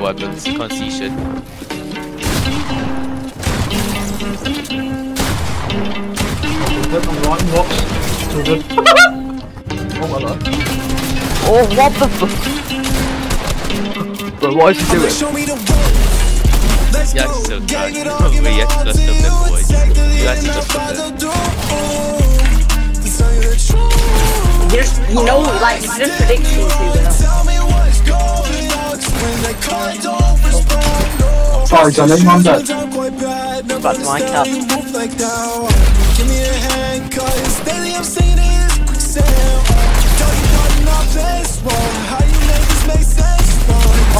my weapons. Can't see shit. I'm right, watch. Too good. oh. Oh, what the fuck? Bro, what is he doing? Yeah, it's so trash. we yet to dust up them boys. You guys just up them. Just, you know, like, just predicting to them. Sorry, Johnny, I'm dead. Back to my cap.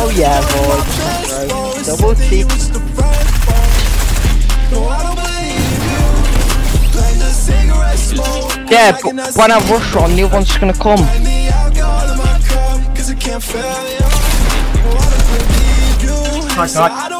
Oh yeah, boy. Bro. Double cheek. Yeah, but when I rush on, the one's gonna come. Hi, hi.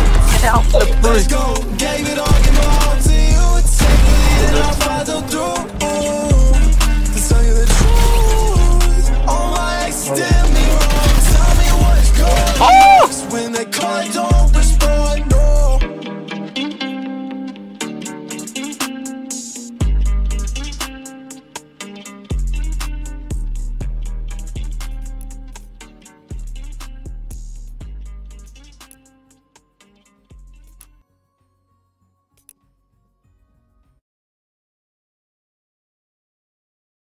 Out the crew.